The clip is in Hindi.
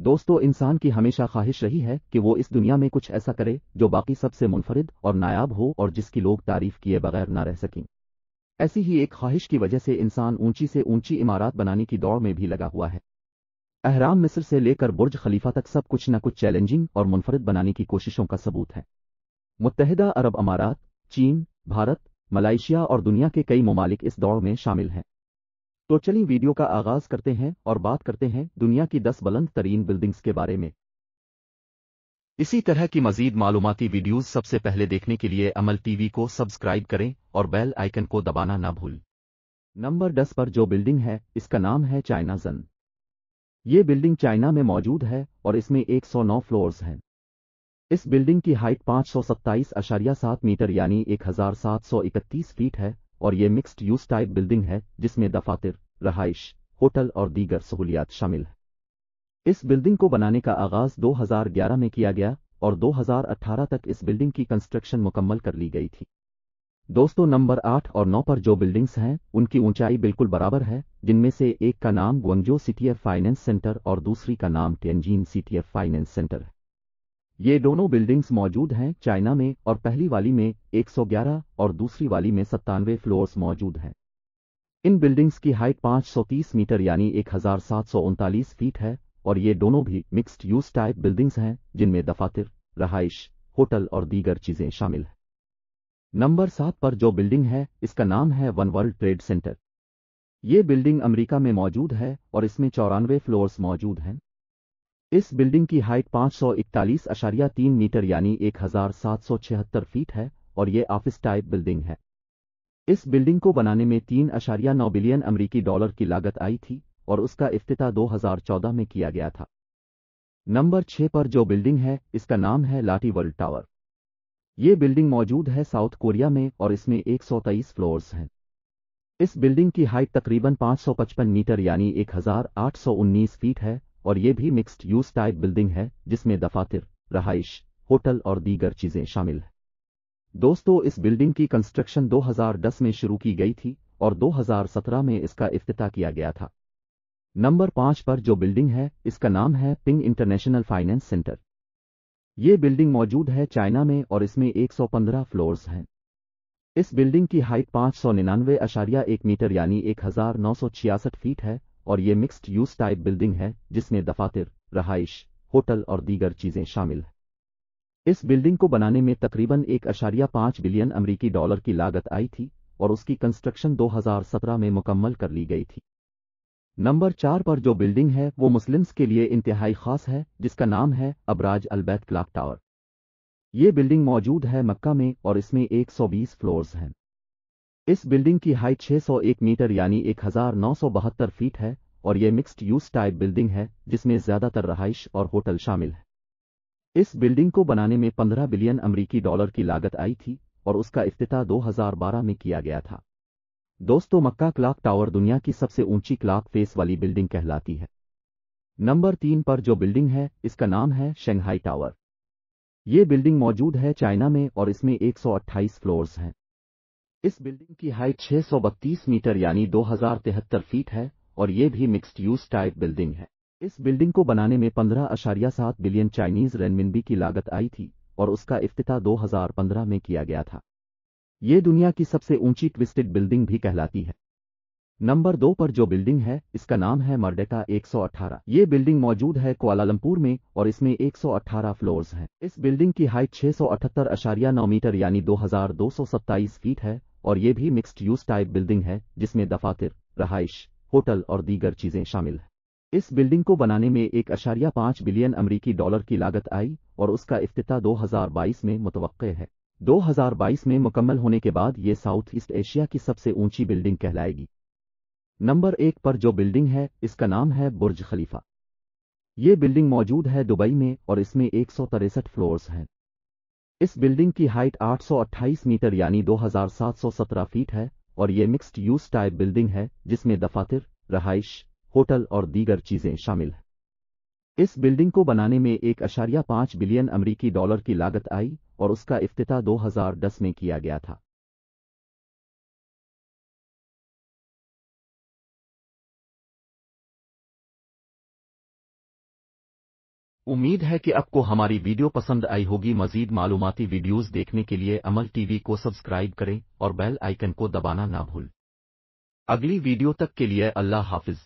दोस्तों, इंसान की हमेशा ख्वाहिश रही है कि वो इस दुनिया में कुछ ऐसा करे जो बाकी सबसे मुनफरिद और नायाब हो और जिसकी लोग तारीफ़ किए बगैर ना रह सकें। ऐसी ही एक ख्वाहिश की वजह से इंसान ऊँची से ऊँची इमारत बनाने की दौड़ में भी लगा हुआ है। अहराम मिस्र से लेकर बुर्ज खलीफा तक सब कुछ न कुछ चैलेंजिंग और मुनफरद बनाने की कोशिशों का सबूत है। मुतहदा अरब अमारात, चीन, भारत, मलाइशिया और दुनिया के कई ममालिक इस दौड़ में शामिल हैं। तो चलिए वीडियो का आगाज़ करते हैं और बात करते हैं दुनिया की दस बुलंद तरीन बिल्डिंग्स के बारे में। इसी तरह की मजीद मालूमती वीडियोस सबसे पहले देखने के लिए अमल टीवी को सब्सक्राइब करें और बेल आइकन को दबाना ना भूल। नंबर दस पर जो बिल्डिंग है, इसका नाम है चाइना जन। ये बिल्डिंग चाइना में मौजूद है और इसमें 109 फ्लोर्स हैं। इस बिल्डिंग की हाइट पाँच सौ सत्ताईस अशारिया सात मीटर यानी एक हज़ार सात सौ इकतीस फीट है और ये मिक्स्ड यूज़ टाइप बिल्डिंग है, जिसमें दफातर, रहाइश, होटल और दीगर सहूलियात शामिल है। इस बिल्डिंग को बनाने का आगाज़ 2011 में किया गया और 2018 तक इस बिल्डिंग की कंस्ट्रक्शन मुकम्मल कर ली गई थी। दोस्तों, नंबर आठ और नौ पर जो बिल्डिंग्स हैं, उनकी ऊंचाई बिल्कुल बराबर है, जिनमें से एक का नाम ग्वंगजो सीटीएफ फाइनेंस सेंटर और दूसरी का नाम टेंजीन सीटीएफ फाइनेंस सेंटर है। ये दोनों बिल्डिंग्स मौजूद हैं, चाइना में और पहली वाली में 111 और दूसरी वाली में सत्तानवे फ्लोर्स मौजूद हैं। इन बिल्डिंग्स की हाइट 530 मीटर यानी एक हज़ार सात सौ उनतालीस फीट है और ये दोनों भी मिक्स्ड यूज़ टाइप बिल्डिंग्स हैं, जिनमें दफातर, रहाइश, होटल और दीगर चीज़ें शामिल हैं। नंबर सात पर जो बिल्डिंग है, इसका नाम है वन वर्ल्ड ट्रेड सेंटर ये बिल्डिंग अमेरिका में मौजूद है और इसमें चौरानवे फ्लोर्स मौजूद हैं। इस बिल्डिंग की हाइट पाँच मीटर यानी एक हज़ार सात सौ छिहत्तर फीट है और ये ऑफ़िस टाइप बिल्डिंग है। इस बिल्डिंग को बनाने में तीन अशारिया नौ बिलियन अमरीकी डॉलर की लागत आई थी और उसका इफ्तिता 2014 में किया गया था। नंबर छह पर जो बिल्डिंग है, इसका नाम है लाटी वर्ल्ड टावर। ये बिल्डिंग मौजूद है साउथ कोरिया में और इसमें 123 फ्लोर्स हैं। इस बिल्डिंग की हाइट तकरीबन 555 मीटर यानी 1819 फीट है और ये भी मिक्स्ड यूज़ टाइप बिल्डिंग है, जिसमें दफातर, रहाइश, होटल और दीगर चीज़ें शामिल हैं। दोस्तों, इस बिल्डिंग की कंस्ट्रक्शन 2010 में शुरू की गई थी और 2017 में इसका इफ्तिता किया गया था। नंबर पाँच पर जो बिल्डिंग है, इसका नाम है पिंग इंटरनेशनल फाइनेंस सेंटर ये बिल्डिंग मौजूद है चाइना में और इसमें 115 फ्लोर्स हैं। इस बिल्डिंग की हाइट पाँच सौ निन्यानवे अशारिया एक मीटर यानी एक हज़ार नौ सौ छियासठ फीट है और ये मिक्स्ड यूज़ टाइप बिल्डिंग है, जिसमें दफातर, रहाइश, होटल और दीगर चीज़ें शामिल हैं। इस बिल्डिंग को बनाने में तकरीबन एक अशारिया पाँच बिलियन अमरीकी डॉलर की लागत आई थी और उसकी कंस्ट्रक्शन 2017 में मुकम्मल कर ली गई थी। नंबर चार पर जो बिल्डिंग है, वो मुस्लिम्स के लिए इंतहाई खास है, जिसका नाम है Abraj Al Bait Clock Tower. ये बिल्डिंग मौजूद है मक्का में और इसमें 120 फ्लोर्स हैं। इस बिल्डिंग की हाइट 601 मीटर यानी एक हज़ार नौ सौ बहत्तर फीट है और ये मिक्स्ड यूज़ टाइप बिल्डिंग है, जिसमें ज़्यादातर रहाइश और होटल शामिल है। इस बिल्डिंग को बनाने में 15 बिलियन अमरीकी डॉलर की लागत आई थी और उसका इफ्तिता 2012 में किया गया था। दोस्तों, मक्का क्लाक टावर दुनिया की सबसे ऊँची क्लाक फेस वाली बिल्डिंग कहलाती है। नंबर तीन पर जो बिल्डिंग है, इसका नाम है शेंघाई टावर। ये बिल्डिंग मौजूद है चाइना में और इसमें 128 फ्लोर्स हैं। इस बिल्डिंग की हाइट 632 मीटर यानी दो हज़ार तिहत्तर फीट है और ये भी मिक्स्ड यूज़ टाइप बिल्डिंग है। इस बिल्डिंग को बनाने में पंद्रह अशारिया सात बिलियन चाइनीज़ रेनमिनबी की लागत आई थी और उसका इफ्तिता 2015 में किया गया था। ये दुनिया की सबसे ऊँची ट्विस्टेड बिल्डिंग भी कहलाती है। नंबर दो पर जो बिल्डिंग है, इसका नाम है मर्डेका 118 ये बिल्डिंग मौजूद है कोलालमपुर में और इसमें 118 फ्लोर्स हैं। इस बिल्डिंग की हाइट छह सौ अठहत्तर अशारिया नौ मीटर यानी 2227 फीट है और ये भी मिक्स्ड यूज़ टाइप बिल्डिंग है, जिसमें दफातर, रहाइश, होटल और दीगर चीज़ें शामिल हैं। इस बिल्डिंग को बनाने में एक अशारिया पाँच बिलियन अमरीकी डॉलर की लागत आई और उसका इफ्तिता 2022 में मुतव है। 2022 में मुकम्मल होने के बाद ये साउथ ईस्ट एशिया की सबसे ऊँची बिल्डिंग कहलाएगी। नंबर एक पर जो बिल्डिंग है, इसका नाम है बुर्ज खलीफा। ये बिल्डिंग मौजूद है दुबई में और इसमें एक फ्लोर्स हैं। इस बिल्डिंग की हाइट 828 मीटर यानी 2717 फीट है और ये मिक्स्ड यूज़ टाइप बिल्डिंग है, जिसमें दफातर, रहाइश, होटल और दीगर चीज़ें शामिल हैं। इस बिल्डिंग को बनाने में एक अशारिया पाँच बिलियन अमरीकी डॉलर की लागत आई और उसका इफ्तः 2010 में किया गया था। उम्मीद है कि आपको हमारी वीडियो पसंद आई होगी। मजीद मालूमती वीडियोस देखने के लिए अमल टीवी को सब्सक्राइब करें और बेल आइकन को दबाना ना भूल। अगली वीडियो तक के लिए अल्लाह हाफिज।